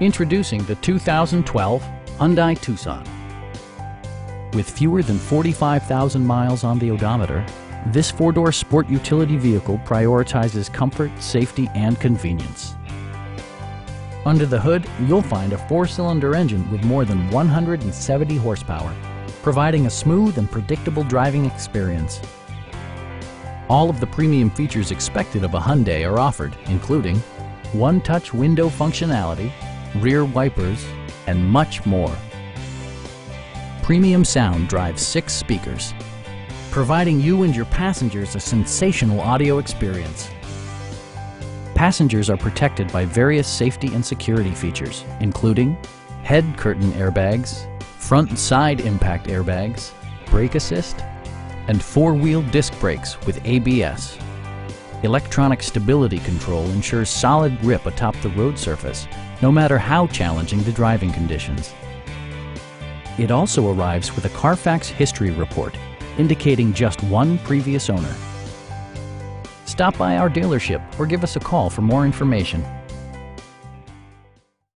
Introducing the 2012 Hyundai Tucson. With fewer than 45,000 miles on the odometer, this four-door sport utility vehicle prioritizes comfort, safety, and convenience. Under the hood, you'll find a four-cylinder engine with more than 170 horsepower, providing a smooth and predictable driving experience. All of the premium features expected of a Hyundai are offered, including one-touch window functionality, rear wipers, and much more. Premium sound drives six speakers, providing you and your passengers a sensational audio experience. Passengers are protected by various safety and security features, including head curtain airbags, front and side impact airbags, brake assist, and four-wheel disc brakes with ABS. Electronic stability control ensures solid grip atop the road surface, no matter how challenging the driving conditions. It also arrives with a Carfax history report, indicating just one previous owner. Stop by our dealership or give us a call for more information.